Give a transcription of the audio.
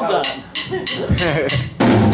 Well done.